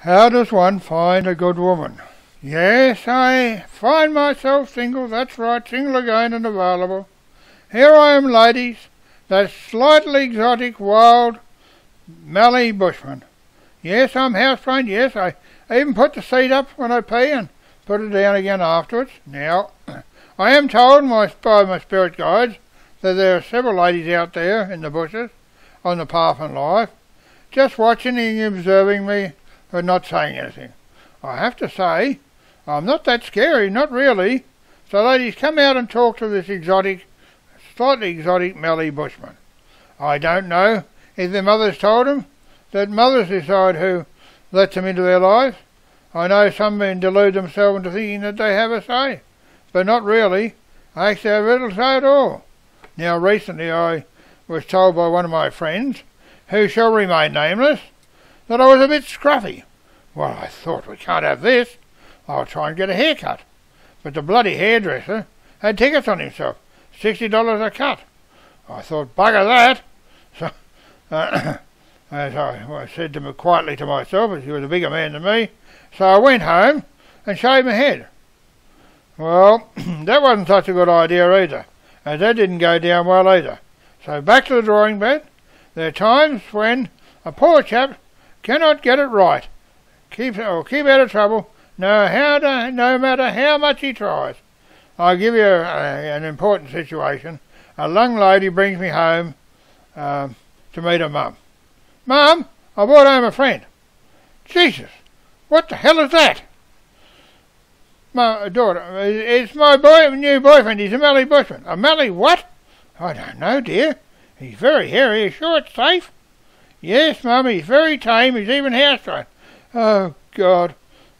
How does one find a good woman? Yes, I find myself single, that's right, single again and available. Here I am, ladies, that slightly exotic, wild Mallee bushman. Yes, I'm house-trained, yes, I even put the seat up when I pee and put it down again afterwards. Now, I am told my, by my spirit guides that there are several ladies out there in the bushes on the path of life, just watching and observing me but not saying anything. I have to say, I'm not that scary, not really. So ladies, come out and talk to this exotic, slightly exotic Mallee bushman. I don't know if their mothers told them that mothers decide who lets them into their lives. I know some men delude themselves into thinking that they have a say, but not really. I actually have little say at all. Now recently I was told by one of my friends, who shall remain nameless, that I was a bit scruffy. Well, I thought, we can't have this. I'll try and get a haircut. But the bloody hairdresser had tickets on himself, $60 a cut. I thought, bugger that. So, uh, as I, well, I said to quietly to myself, as he was a bigger man than me, so I went home and shaved my head. Well, that wasn't such a good idea either, and that didn't go down well either. So back to the drawing board. There are times when a poor chap cannot get it right. Keep or keep out of trouble, no, how to, no matter how much he tries. I'll give you a, a, an important situation. A young lady brings me home uh, to meet her mum. Mum, I brought home a friend. Jesus, what the hell is that? My daughter, it's my boy, new boyfriend. He's a Mallee bushman. A Mallee what? I don't know, dear. He's very hairy. Are you sure it's safe? Yes, Mum, he's very tame. He's even house-trained. Oh, God.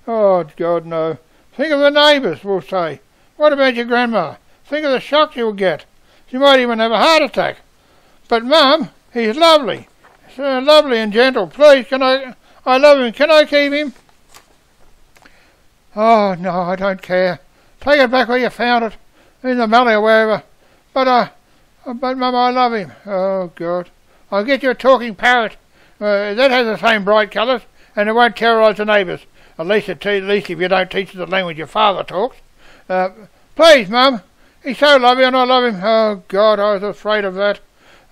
Oh, God, no. Think of the neighbours, we'll say. What about your grandmother? Think of the shock you'll get. She might even have a heart attack. But, Mum, he's lovely. So lovely and gentle. Please, can I... I love him. Can I keep him? Oh, no, I don't care. Take it back where you found it. In the mallee or wherever. But, uh, but, Mum, I love him. Oh, God. I'll get you a talking parrot. Uh, that has the same bright colours, and it won't terrorise the neighbours. At least, at least if you don't teach it the language your father talks. Uh, please, Mum. He's so lovely, and I love him. Oh, God, I was afraid of that.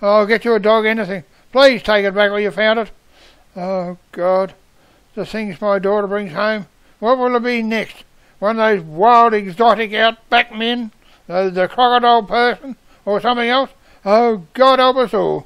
I'll get you a dog, anything. Please take it back where you found it. Oh, God. The things my daughter brings home. What will it be next? One of those wild, exotic, outback men? The, the crocodile person? Or something else? Oh, God help us all.